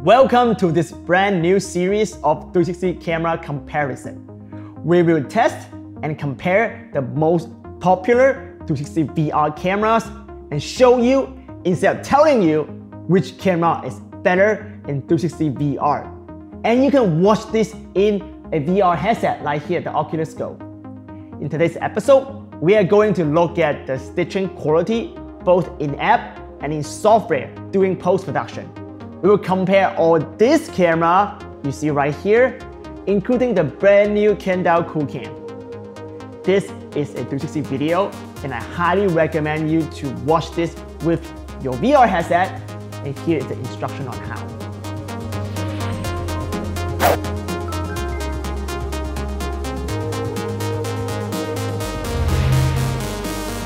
Welcome to this brand new series of 360 camera comparison. We will test and compare the most popular 360 VR cameras and show you instead of telling you which camera is better in 360 VR. And you can watch this in a VR headset like here, the Oculus Go. In today's episode, we are going to look at the stitching quality both in-app and in software during post-production. We will compare all this camera you see right here, including the brand new Kandao Qoocam. This is a 360 video and I highly recommend you to watch this with your VR headset and here is the instruction on how.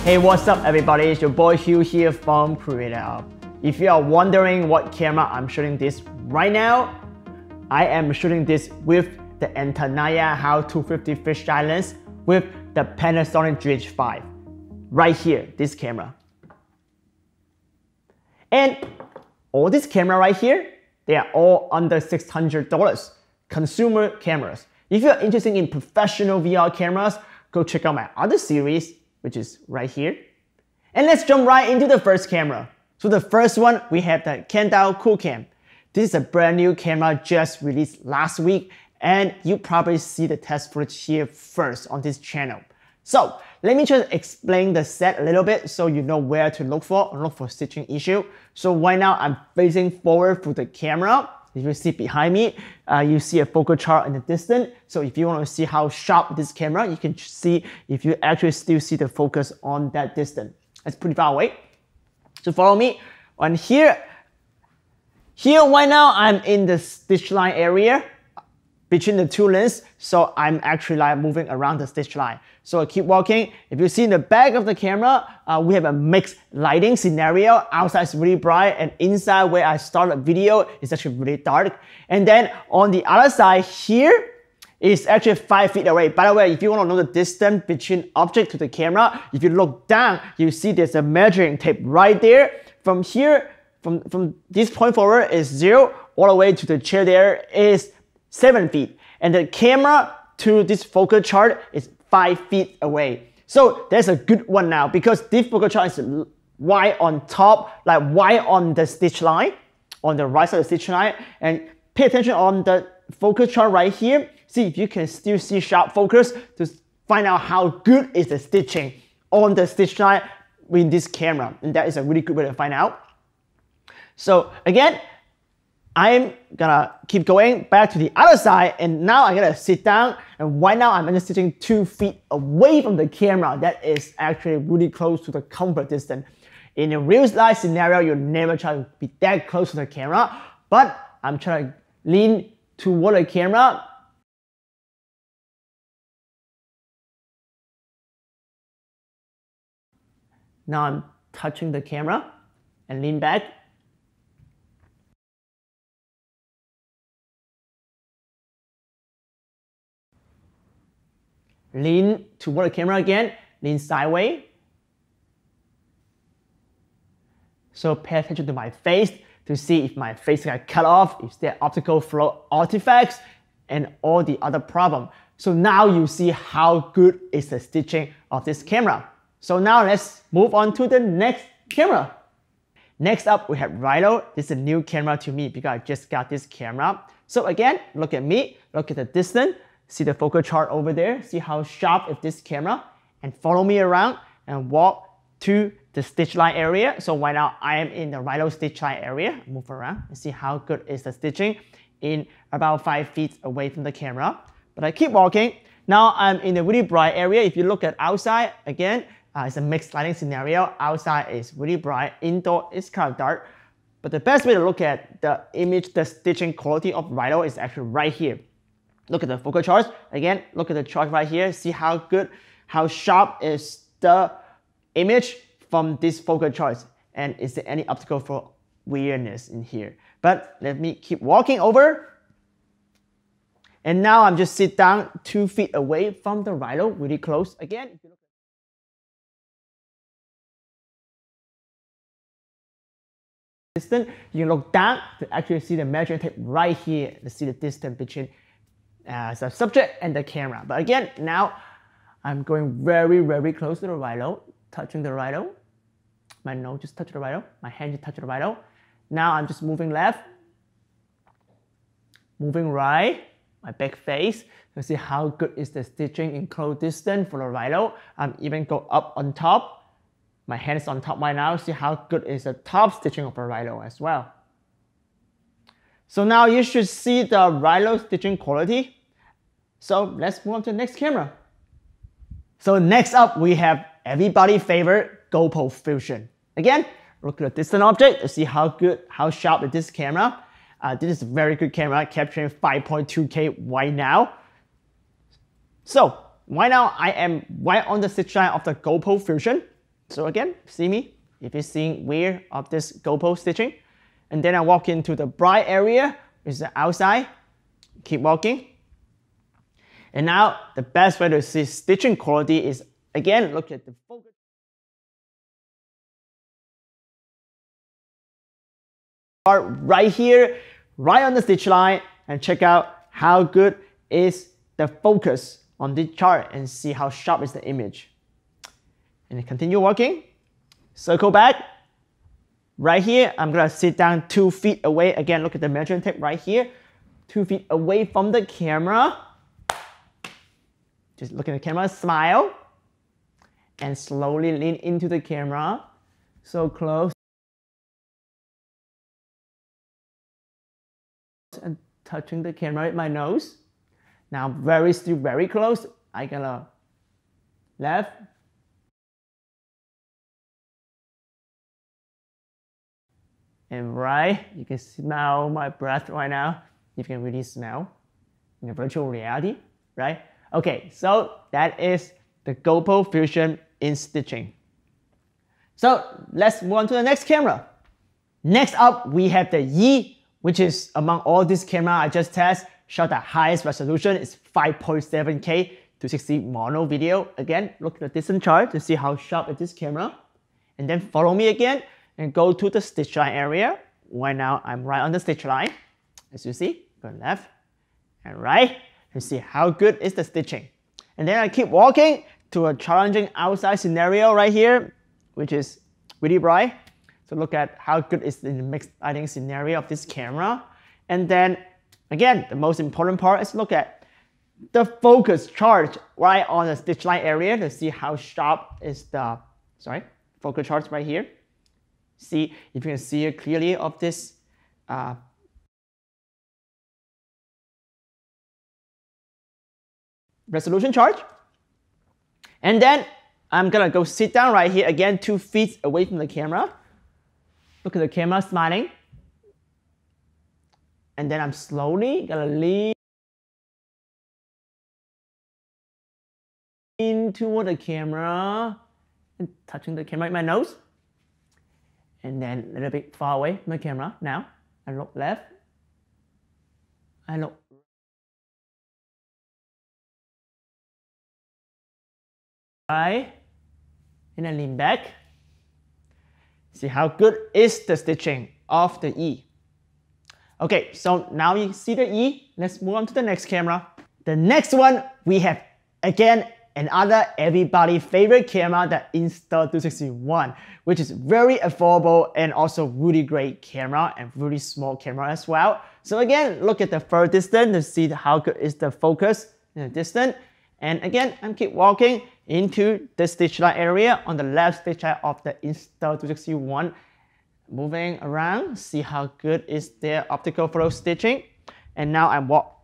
Hey, what's up everybody? It's your boy Hugh here from Creator. If you are wondering what camera I'm shooting this right now, I am shooting this with the Entaniya HAL 250 fisheye lens with the Panasonic GH5. Right here, this camera. And all this camera right here, they are all under $600 consumer cameras. If you're interested in professional VR cameras, go check out my other series which is right here. And let's jump right into the first camera. So the first one, we have the Kandao Qoocam. This is a brand new camera just released last week, and you probably see the test footage here first on this channel. So let me just explain the set a little bit so you know where to look for, and look for stitching issue. So right now I'm facing forward for the camera if you see behind me, uh, you see a focal chart in the distance. So if you want to see how sharp this camera, you can see if you actually still see the focus on that distance. It's pretty far away. So follow me. And here, here right now, I'm in the stitch line area between the two lenses, so I'm actually like moving around the stitch line. So I keep walking. If you see in the back of the camera, uh, we have a mixed lighting scenario. Outside is really bright and inside where I start the video is actually really dark. And then on the other side here, is actually five feet away. By the way, if you want to know the distance between object to the camera, if you look down, you see there's a measuring tape right there. From here, from, from this point forward is zero, all the way to the chair there is seven feet. And the camera to this focal chart is five feet away. So that's a good one now because this focal chart is right on top, like right on the stitch line, on the right side of the stitch line. And pay attention on the focus chart right here. See if you can still see sharp focus to find out how good is the stitching on the stitch line with this camera. And that is a really good way to find out. So again, I'm gonna keep going back to the other side and now I'm gonna sit down and right now I'm just sitting two feet away from the camera that is actually really close to the comfort distance. In a real life scenario, you never try to be that close to the camera, but I'm trying to lean toward the camera Now I'm touching the camera and lean back lean toward the camera again, lean sideways. So pay attention to my face to see if my face got cut off, if there are optical flow artifacts, and all the other problem. So now you see how good is the stitching of this camera. So now let's move on to the next camera. Next up, we have Rylo. This is a new camera to me because I just got this camera. So again, look at me, look at the distance, see the focal chart over there, see how sharp is this camera, and follow me around and walk to the stitch line area. So right now I am in the Rylo stitch line area. Move around and see how good is the stitching in about five feet away from the camera. But I keep walking. Now I'm in the really bright area. If you look at outside, again, uh, it's a mixed lighting scenario. Outside is really bright, indoor is kind of dark. But the best way to look at the image, the stitching quality of Rylo is actually right here. Look at the focal charts. Again, look at the chart right here. See how good, how sharp is the image from this focal charts. And is there any optical for weirdness in here? But let me keep walking over. And now I'm just sit down two feet away from the Rylo, really close. Again, distance, you can look down to actually see the measuring tape right here to see the distance between uh, the subject and the camera. But again, now I'm going very, very close to the Rylo, touching the Rylo. My nose just touched the Rylo, my hand just touched the Rylo. Now I'm just moving left, moving right, my back face to see how good is the stitching in close distance for the Rylo. I'm even go up on top my hand is on top right now. See how good is the top stitching of a Rylo as well. So now you should see the Rylo stitching quality. So let's move on to the next camera. So next up, we have everybody favorite GoPro Fusion. Again, look at the distant object to see how good, how sharp is this camera. Uh, this is a very good camera, capturing 5.2K right now. So right now, I am right on the stitch line of the GoPro Fusion. So again, see me if you're seeing where of this GoPro stitching. And then I walk into the bright area, which is the outside. Keep walking. And now the best way to see stitching quality is again, look at the focus. Right here, right on the stitch line, and check out how good is the focus on this chart and see how sharp is the image and continue walking. Circle back. Right here, I'm gonna sit down two feet away. Again, look at the measuring tape right here. Two feet away from the camera. Just look at the camera, smile. And slowly lean into the camera. So close. And touching the camera with my nose. Now very still very close. I gonna left, and right, you can smell my breath right now. You can really smell in the virtual reality, right? Okay, so that is the GoPro Fusion in stitching. So let's move on to the next camera. Next up, we have the Yi, which is among all these cameras I just test, shot the highest resolution. It's 5.7K to 60 mono video. Again, look at the distance chart to see how sharp is this camera. And then follow me again and go to the stitch line area. Right now, I'm right on the stitch line. As you see, go left and right and see how good is the stitching. And then I keep walking to a challenging outside scenario right here, which is really bright. So look at how good is the mixed lighting scenario of this camera. And then again, the most important part is look at the focus charge right on the stitch line area to see how sharp is the, sorry, focus charge right here see if you can see it clearly of this uh, resolution chart. And then I'm gonna go sit down right here again, two feet away from the camera. Look at the camera smiling. And then I'm slowly gonna lean toward the camera and touching the camera with my nose and then a little bit far away the camera. Now, I look left, I look right, and then lean back. See how good is the stitching of the E. Okay, so now you see the E, let's move on to the next camera. The next one, we have, again, another everybody favorite camera, the Insta360 which is very affordable and also really great camera and really small camera as well. So again, look at the fur distance to see how good is the focus in the distance. And again, I'm keep walking into the stitch line area on the left stitch line of the Insta360 Moving around, see how good is their optical flow stitching. And now I walk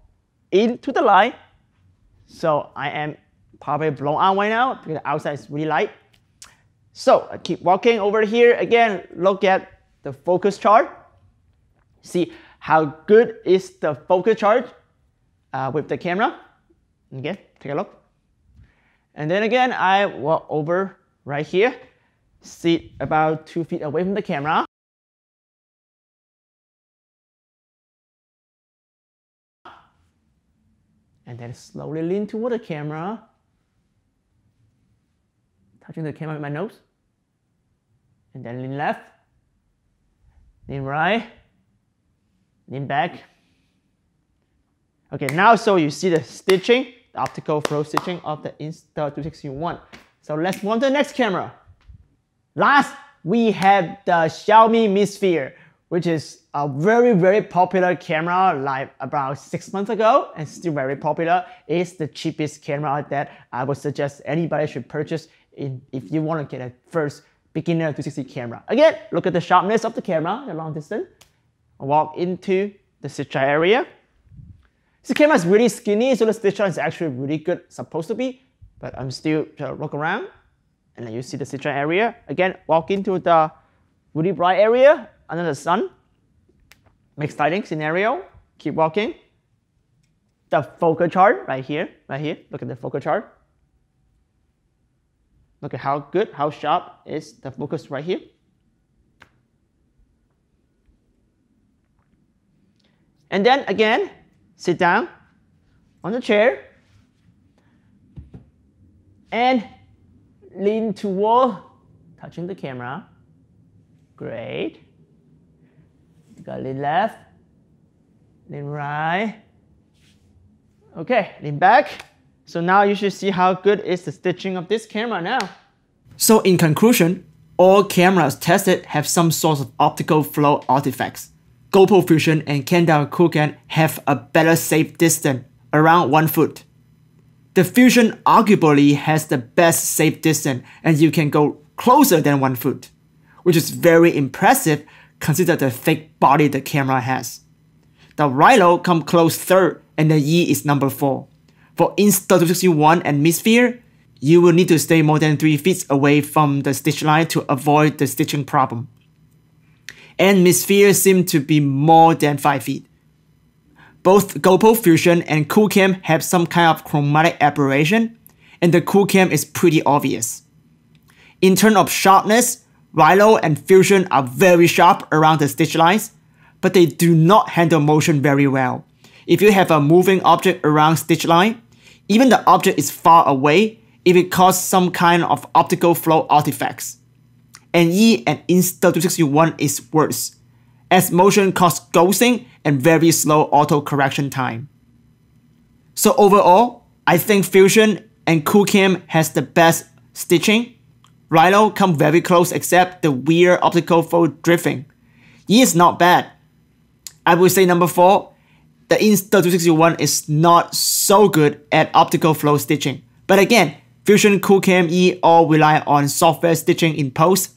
into the line. So I am probably blown out right now because the outside is really light. So I keep walking over here. Again, look at the focus chart. See how good is the focus chart uh, with the camera. Okay, take a look. And then again, I walk over right here, sit about two feet away from the camera. And then slowly lean toward the camera touching the camera with my nose, and then lean left, lean right, lean back. Okay, now so you see the stitching, the optical flow stitching of the Insta360 ONE. So let's move on to the next camera. Last, we have the Xiaomi Mi Sphere, which is a very, very popular camera like about six months ago and still very popular. It's the cheapest camera that I would suggest anybody should purchase if you want to get a first beginner 360 camera. Again, look at the sharpness of the camera, the long distance. Walk into the stitch area. This camera is really skinny, so the stitch is actually really good, supposed to be, but I'm still to look around. And then you see the stitch area. Again, walk into the really bright area under the sun. Make exciting scenario. Keep walking. The focal chart right here, right here. Look at the focal chart. Look at how good, how sharp is the focus right here. And then again, sit down on the chair and lean toward touching the camera. Great. You got lean left, lean right. Okay, lean back. So now you should see how good is the stitching of this camera now. So in conclusion, all cameras tested have some sort of optical flow artifacts. GoPro Fusion and Kandao Qoocam have a better safe distance, around 1 foot. The Fusion arguably has the best safe distance and you can go closer than 1 foot, which is very impressive consider the thick body the camera has. The Rylo come close third and the Yi is number 4. For Insta360 ONE and Mi Sphere, you will need to stay more than 3 feet away from the stitch line to avoid the stitching problem. And Mi Sphere seem to be more than 5 feet. Both GoPro Fusion and Qoocam have some kind of chromatic aberration, and the Qoocam is pretty obvious. In terms of sharpness, Rylo and Fusion are very sharp around the stitch lines, but they do not handle motion very well. If you have a moving object around stitch line, even the object is far away if it causes some kind of optical flow artifacts. And E and Insta360 ONE is worse, as motion causes ghosting and very slow auto correction time. So overall, I think Fusion and Qoocam has the best stitching. Rylo come very close except the weird optical flow drifting. Yi is not bad. I would say number 4, the Insta360 ONE is not so good at optical flow stitching. But again, Fusion Qoocam Yi all rely on software stitching in post.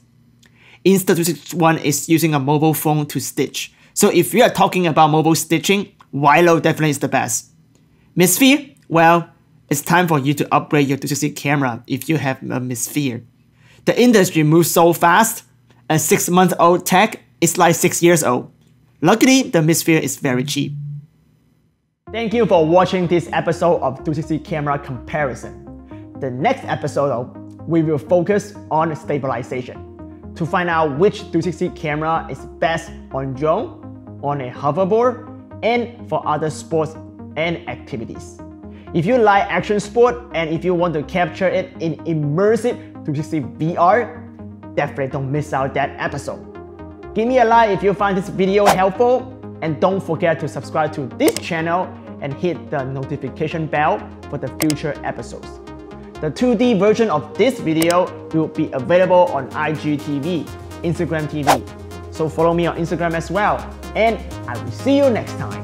Insta360 ONE is using a mobile phone to stitch. So if you are talking about mobile stitching, Rylo definitely is the best. Mi Sphere, well, it's time for you to upgrade your 360 camera if you have a Mi Sphere. The industry moves so fast, a 6 month old tech is like 6 years old. Luckily, the Mi Sphere is very cheap. Thank you for watching this episode of 360 camera comparison. The next episode, we will focus on stabilization to find out which 360 camera is best on drone, on a hoverboard, and for other sports and activities. If you like action sport and if you want to capture it in immersive 360 VR, definitely don't miss out that episode. Give me a like if you find this video helpful and don't forget to subscribe to this channel and hit the notification bell for the future episodes. The 2D version of this video will be available on IGTV, Instagram TV. So follow me on Instagram as well. And I will see you next time.